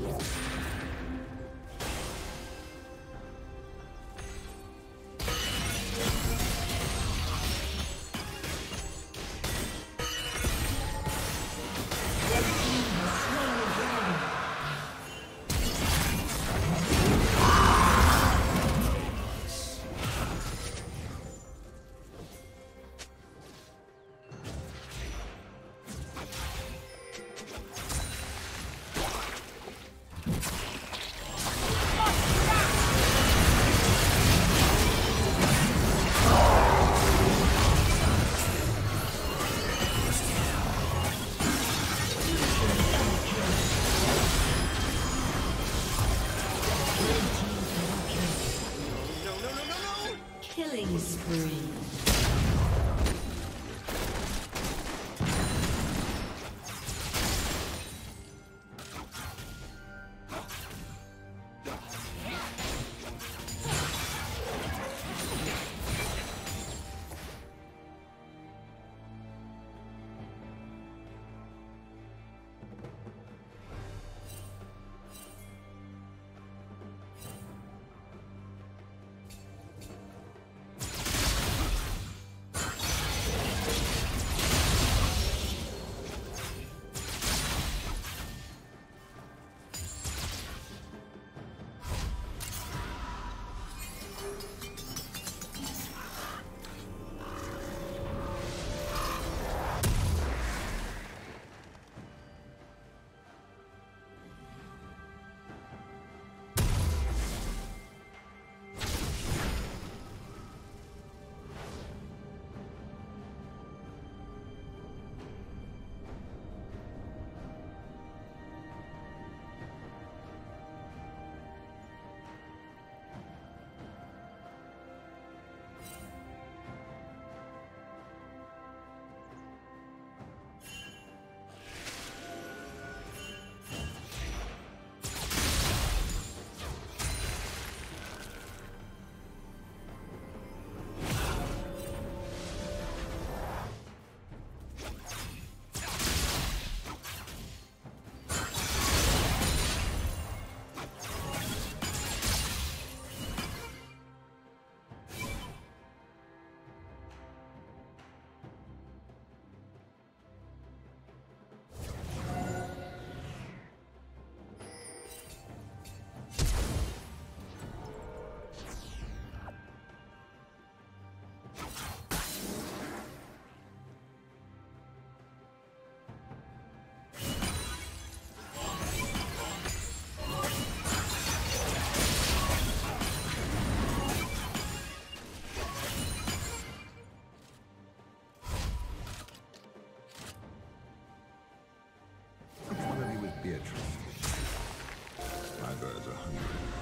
Yeah. Beatrice. My birds are hungry.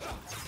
Ugh!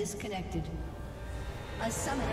disconnected. A disconnected.